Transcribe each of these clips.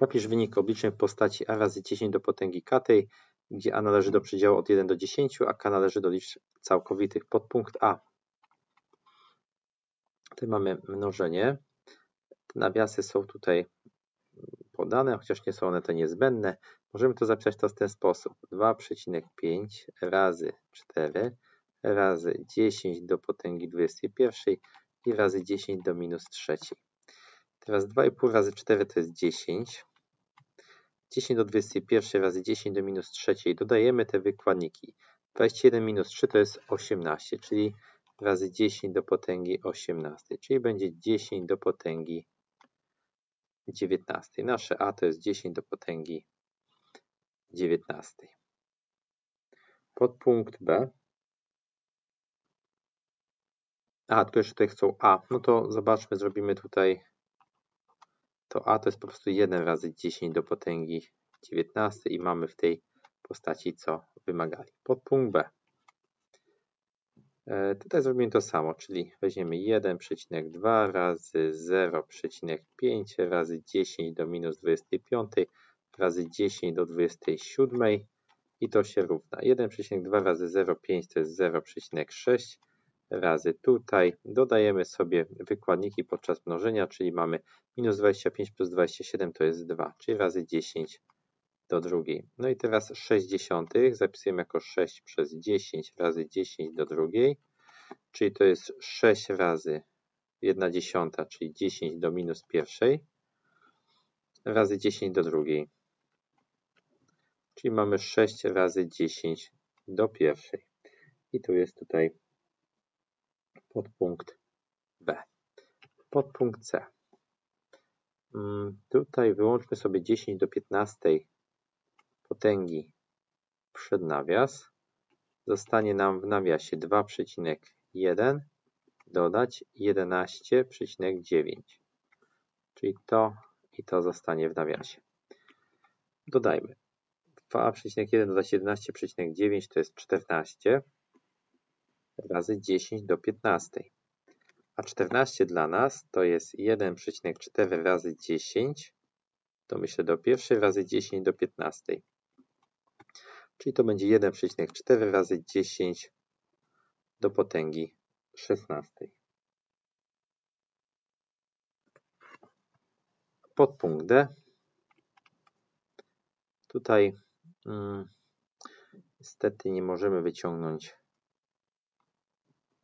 Zapisz wynik obliczeń w postaci a razy 10 do potęgi k tej, gdzie a należy do przedziału od 1 do 10, a k należy do liczb całkowitych. Podpunkt a. Tutaj mamy mnożenie. Te nawiasy są tutaj podane, chociaż nie są one te niezbędne. Możemy to zapisać to w ten sposób. 2,5 razy 4 razy 10 do potęgi 21 i razy 10 do minus 3. Teraz 2,5 razy 4 to jest 10. 10 do 21 razy 10 do minus 3. Dodajemy te wykładniki. 21 minus 3 to jest 18, czyli razy 10 do potęgi 18, czyli będzie 10 do potęgi 19. Nasze a to jest 10 do potęgi 19. Podpunkt B. A, tu jeszcze tutaj chcą a. No to zobaczmy, zrobimy tutaj to a to jest po prostu 1 razy 10 do potęgi 19 i mamy w tej postaci, co wymagali. Podpunkt B. E, tutaj zrobimy to samo, czyli weźmiemy 1,2 razy 0,5 razy 10 do minus 25 razy 10 do 27 i to się równa. 1,2 razy 0,5 to jest 0,6 razy tutaj. Dodajemy sobie wykładniki podczas mnożenia, czyli mamy minus 25 plus 27 to jest 2, czyli razy 10 do drugiej. No i teraz 60 zapisujemy jako 6 przez 10 razy 10 do drugiej, czyli to jest 6 razy 1 dziesiąta, czyli 10 do minus pierwszej, razy 10 do drugiej. Czyli mamy 6 razy 10 do pierwszej. I tu jest tutaj podpunkt B. Podpunkt C. Mm, tutaj wyłączmy sobie 10 do 15 potęgi przed nawias. Zostanie nam w nawiasie 2,1 dodać 11,9. Czyli to i to zostanie w nawiasie. Dodajmy. 2,1 dodać 11,9 to jest 14 razy 10 do 15. A 14 dla nas to jest 1,4 razy 10, to myślę do pierwszej razy 10 do 15. Czyli to będzie 1,4 razy 10 do potęgi 16. Podpunkt D. Tutaj hmm, niestety nie możemy wyciągnąć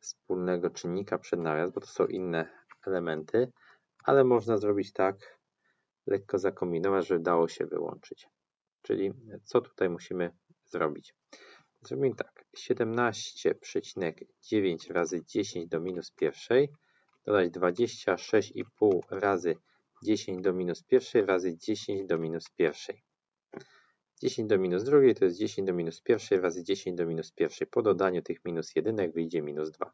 wspólnego czynnika przed nawias, bo to są inne elementy, ale można zrobić tak, lekko zakombinować, żeby dało się wyłączyć. Czyli co tutaj musimy zrobić? Zrobimy tak, 17,9 razy 10 do minus pierwszej, dodać 26,5 razy 10 do minus pierwszej razy 10 do minus pierwszej. 10 do minus drugiej to jest 10 do minus pierwszej razy 10 do minus pierwszej. Po dodaniu tych minus jedynek wyjdzie minus 2.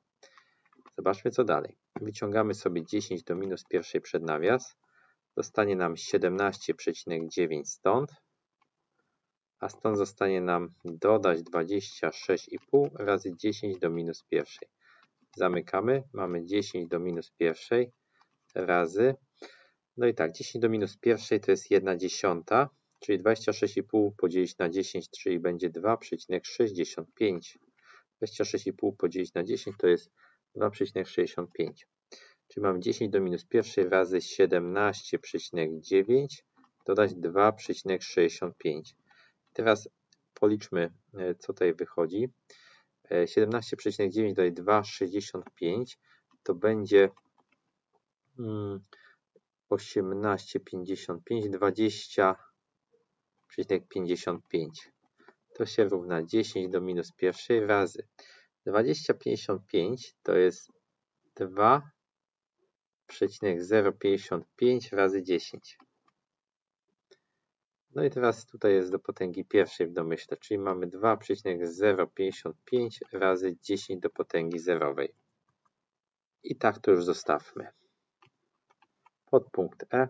Zobaczmy co dalej. Wyciągamy sobie 10 do minus pierwszej przed nawias. Zostanie nam 17,9 stąd. A stąd zostanie nam dodać 26,5 razy 10 do minus pierwszej. Zamykamy. Mamy 10 do minus pierwszej razy. No i tak, 10 do minus pierwszej to jest 1 dziesiąta czyli 26,5 podzielić na 10, czyli będzie 2,65. 26,5 podzielić na 10 to jest 2,65. Czyli mamy 10 do minus pierwszej razy 17,9 dodać 2,65. Teraz policzmy, e, co tutaj wychodzi. 17,9 dodać 2,65 to będzie 18,55, 20 0,55. To się równa 10 do minus pierwszej razy 20,55 to jest 2,055 razy 10. No i teraz tutaj jest do potęgi pierwszej w domyśle, czyli mamy 2,055 razy 10 do potęgi zerowej. I tak to już zostawmy. Podpunkt E.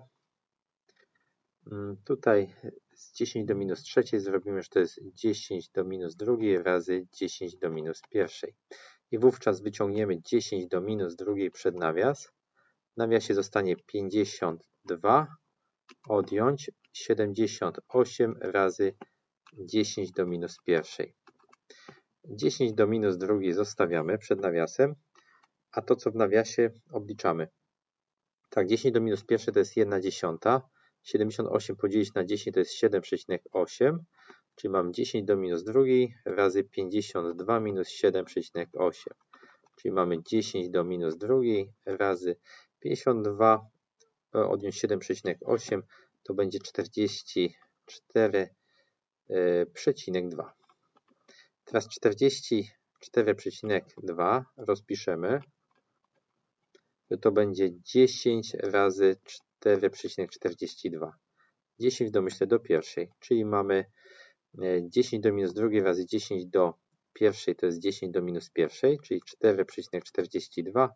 Mm, tutaj z 10 do minus trzeciej zrobimy, że to jest 10 do minus drugiej razy 10 do minus pierwszej. I wówczas wyciągniemy 10 do minus drugiej przed nawias. W nawiasie zostanie 52 odjąć 78 razy 10 do minus pierwszej. 10 do minus drugiej zostawiamy przed nawiasem, a to co w nawiasie obliczamy. Tak, 10 do minus pierwszej to jest 1 dziesiąta, 78 podzielić na 10 to jest 7,8, czyli mam 10 do minus drugiej razy 52 minus 7,8, czyli mamy 10 do minus drugiej razy 52 e, odjąć 7,8 to będzie 44,2. E, Teraz 44,2 rozpiszemy. To będzie 10 razy 4,42. 10 w domyśle do pierwszej, czyli mamy 10 e, do minus drugiej razy 10 do pierwszej to jest 10 do minus pierwszej, czyli 4,42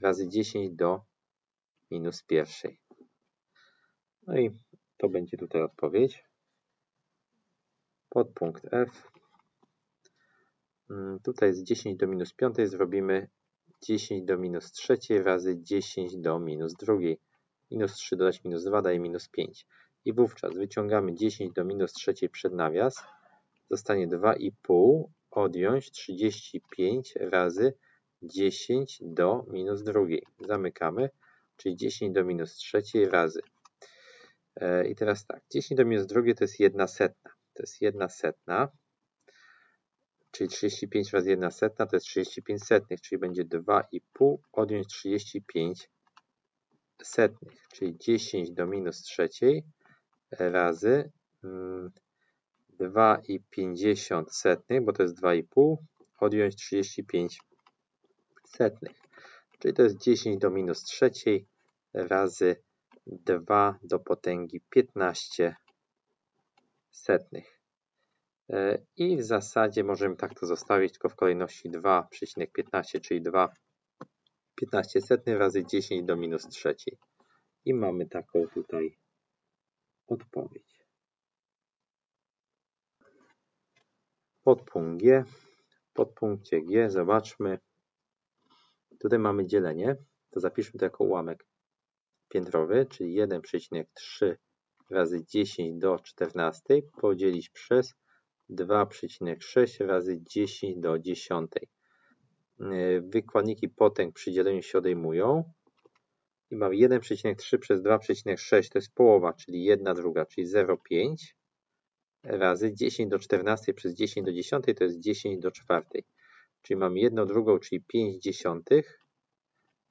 razy 10 do minus pierwszej. No i to będzie tutaj odpowiedź. Podpunkt F. Mm, tutaj z 10 do minus 5 zrobimy 10 do minus 3 razy 10 do minus 2. Minus 3 dodać minus 2 daje minus 5. I wówczas wyciągamy 10 do minus 3 przed nawias. Zostanie 2,5 odjąć 35 razy 10 do minus 2. Zamykamy, czyli 10 do minus 3 razy. E, I teraz tak, 10 do minus 2 to jest 1 setna. To jest 1 setna, czyli 35 razy 1 setna to jest 35 setnych, czyli będzie 2,5 odjąć 35 setnych, czyli 10 do minus 3 razy 2,50 mm, setnych, bo to jest 2,5, odjąć 35 setnych, czyli to jest 10 do minus 3 razy 2 do potęgi 15 setnych. E, I w zasadzie możemy tak to zostawić, tylko w kolejności 2,15, czyli 2,15 setnych razy 10 do minus 3. I mamy taką tutaj odpowiedź. Podpunkt G. Podpunkcie G zobaczmy. Tutaj mamy dzielenie. To zapiszmy to jako ułamek piętrowy, czyli 1,3 razy 10 do 14 podzielić przez 2,6 razy 10 do 10. Wykładniki potęg przy dzieleniu się odejmują i mam 1,3 przez 2,6 to jest połowa, czyli 1 druga, czyli 0,5 razy 10 do 14 przez 10 do 10 to jest 10 do 4. Czyli mam 1 drugą, czyli 5 dziesiątych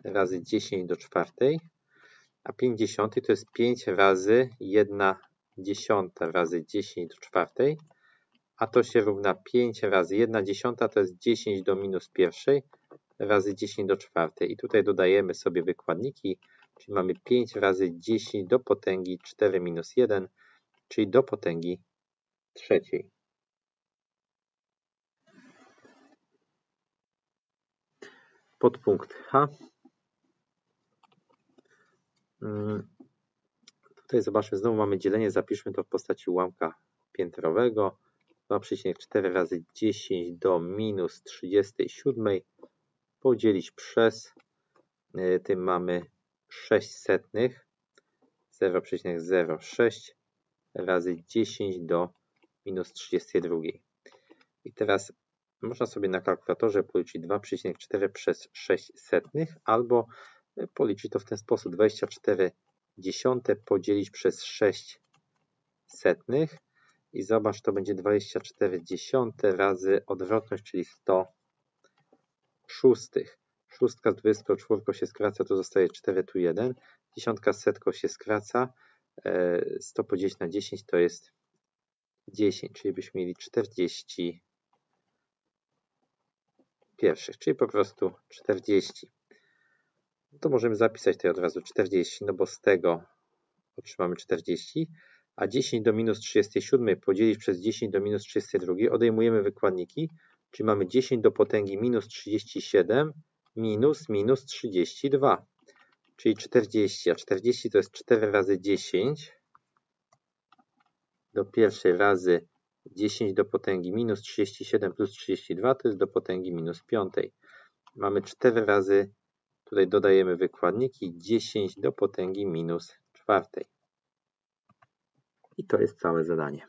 razy 10 do 4, a 5 dziesiątych to jest 5 razy 1 dziesiąta razy 10 do 4, a to się równa 5 razy 1 dziesiąta to jest 10 do minus pierwszej razy 10 do 4. I tutaj dodajemy sobie wykładniki, czyli mamy 5 razy 10 do potęgi 4 minus 1, czyli do potęgi trzeciej. Podpunkt H. Mm, tutaj zobaczmy, znowu mamy dzielenie, zapiszmy to w postaci ułamka piętrowego. 2,4 razy 10 do minus 37 podzielić przez, y, tym mamy 6 setnych, 0,06 razy 10 do minus 32. I teraz można sobie na kalkulatorze policzyć 2,4 przez 6 setnych albo policzyć to w ten sposób. 24 dziesiąte podzielić przez 6 setnych i zobacz, to będzie 24 dziesiąte razy odwrotność, czyli 100 szóstych. Szóstka z 24 się skraca, to zostaje 4 tu 1. Dziesiątka z setką się skraca, 100 e, podzielić na 10 to jest 10, czyli byśmy mieli 40 pierwszych, czyli po prostu 40. To możemy zapisać tutaj od razu 40, no bo z tego otrzymamy 40, a 10 do minus 37 podzielić przez 10 do minus 32 odejmujemy wykładniki, czyli mamy 10 do potęgi minus 37 minus minus 32, czyli 40, a 40 to jest 4 razy 10 do pierwszej razy 10 do potęgi minus 37 plus 32 to jest do potęgi minus 5. Mamy 4 razy, tutaj dodajemy wykładniki, 10 do potęgi minus 4. I to jest całe zadanie.